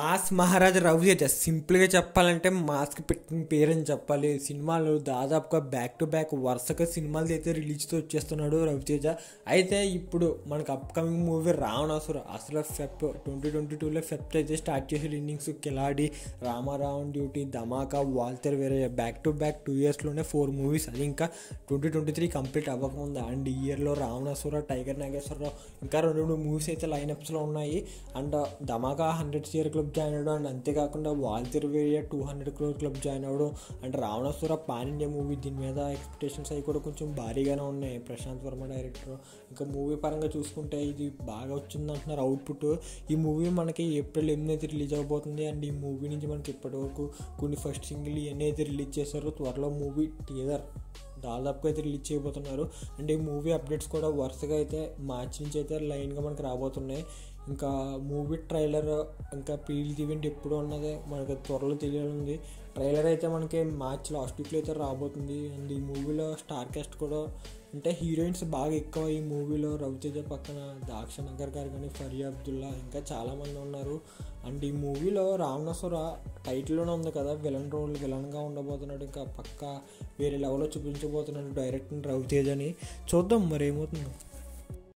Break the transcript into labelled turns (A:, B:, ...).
A: Mass మహారాజా రవితేజ సింపుల్గా చెప్పాలంటే mask పెట్టిన పేరని చెప్పాలి. సినిమాలు దాదాపుగా బ్యాక్ టు బ్యాక్ వరుసగా సినిమాలు అయితే రిలీజ్తో వచ్చేస్తున్నాడు రవితేజ అయితే ఇప్పుడు మనకు అప్కమింగ్ మూవీ రావణాసుర. అసలు ఫెప్ ట్వంటీ ట్వంటీ టూలో ఫెప్ అయితే స్టార్ట్ చేసే innings Khiladi రామారావణ్ duty Dhamaka Waltair Veerayya back to back two ఇయర్స్లోనే four movies అది ఇంకా ట్వంటీ ట్వంటీ త్రీ కంప్లీట్ అవ్వకముందు. అండ్ ఈ ఇయర్లో రావణాసుర టైగర్ నాగేశ్వరరావు ఇంకా రెండు మూడు మూవీస్ అయితే లైనప్స్లో ఉన్నాయి. అండ్ ధమాకా హండ్రెడ్ ఇయర్లో క్లబ్ జాయిన్ అవ్వడం అండ్ అంతేకాకుండా Waltair Veerayya two hundred crore club join అవ్వడం and Ravanasura pan India movie దీని మీద ఎక్స్పెక్టేషన్స్ అవి కూడా కొంచెం భారీగానే ఉన్నాయి. ప్రశాంత్ వర్మ డైరెక్టర్ ఇంకా మూవీ పరంగా చూసుకుంటే ఇది బాగా వచ్చింది అంటున్నారు అవుట్పుట్ ఈ మూవీ మనకి ఏప్రిల్ ఎనిమిది అయితే రిలీజ్ అవబోతుంది అండ్ ఈ మూవీ నుంచి మనకి ఇప్పటివరకు కొన్ని ఫస్ట్ సింగిల్ ఇవన్నీ అయితే రిలీజ్ చేశారు. త్వరలో మూవీ టీజర్ దాదాపుగా అయితే రిలీజ్ చేయబోతున్నారు. అండ్ ఈ మూవీ అప్డేట్స్ కూడా వరుసగా అయితే మార్చి నుంచి అయితే లైన్గా మనకి రాబోతున్నాయి. ఇంకా మూవీ ట్రైలర్ ఇంకా పీల్ ఈవెంట్ ఎప్పుడు ఉన్నదే మనకి త్వరలో తెలియాలి ట్రైలర్ అయితే మనకి మార్చ్ లాస్ట్ వీక్లో అయితే రాబోతుంది. అండ్ ఈ మూవీలో స్టార్ కాస్ట్ కూడా అంటే హీరోయిన్స్ బాగా ఎక్కువ ఈ మూవీలో రవితేజ పక్కన దాక్ష నగర్ గారు కానీ ఫరియా అబ్దుల్లా ఇంకా చాలామంది ఉన్నారు. అండ్ ఈ మూవీలో రావణాసుర టైటిల్లోనే ఉంది కదా విలన్ రోల్ విలన్గా ఉండబోతున్నాడు. ఇంకా పక్క వేరే లెవెల్లో చూపించబోతున్నాడు డైరెక్టర్ రవితేజ అని చూద్దాం మరి ఏమవుతుందో.